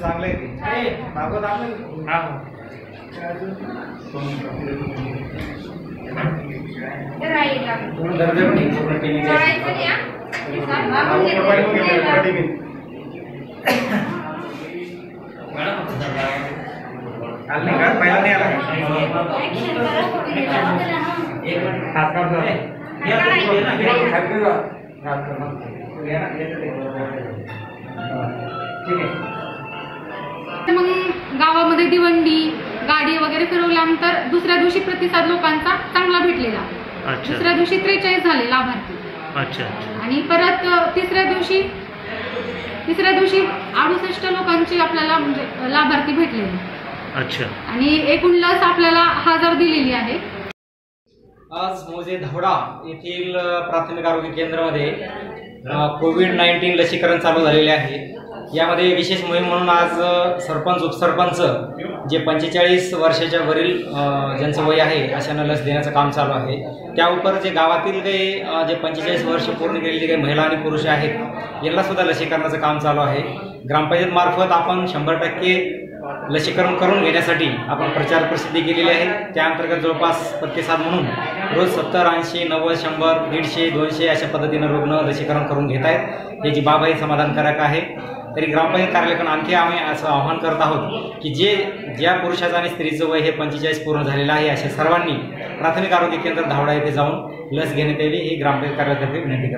ते मागवत आपलं हा। पूर्ण दर्जा पण पूर्ण टीव्हीचा काल नाही का पहिला नाही आला हात काढ जरा. ठीक आहे गावामध्ये दिवंडी गाडी वगैरे फिरवल्यानंतर दुसऱ्या दिवशी प्रतिसाद लोकांचा चांगला भेटलेला. अच्छा. दुसऱ्या दिवशी त्रेचाळीस झाले लाभार्थी. अच्छा अच्छा. आणि परत तिसऱ्या दिवशी तिसऱ्या दिवशी अडुसष्ट लोकांची आपल्याला म्हणजे लाभार्थी भेटलेले. अच्छा. आणि एकूण लस आपल्याला हजार दिलेली आहे. आज मोजे धावडा येथील प्राथमिक आरोग्य केंद्रामध्ये कोविड नाईन्टीन लसीकरण चालू झालेले आहे. यामध्ये विशेष मोहीम म्हणून आज सरपंच उपसरपंच जे पंचेचाळीस वर्षाच्या वरील ज्यांचं वय आहे अशांना लस देण्याचं काम चालू आहे. त्या उपर जे गावातील काही जे पंचेचाळीस वर्ष पूर्ण केलेले काही महिला आणि पुरुष आहेत यांना सुद्धा लसीकरणाचं काम चालू आहे. ग्रामपंचायत मार्फत आपण शंभर टक्के लसीकरण करून घेण्यासाठी आपण प्रचार प्रसिद्धी केलेली आहे. त्या अंतर्गत जवळपास प्रतिसाद म्हणून रोज सत्तर ऐंशी नव्वद शंभर दीडशे दोनशे अशा पद्धतीनं रुग्ण लसीकरण करून घेत आहेत. याची बाब ही समाधानकारक आहे. तरी ग्रामपंचायत कार्यालयाकडून आणखी आम्ही असं आवाहन करत आहोत की जे ज्या पुरुषाचं आणि स्त्रीचं वय हे पंचेचाळीस पूर्ण झालेलं आहे अशा सर्वांनी प्राथमिक आरोग्य केंद्र धावडा येथे जाऊन लस घेण्यात यावी ही ग्रामपंचायत कार्यालयातर्फे विनंती करतो.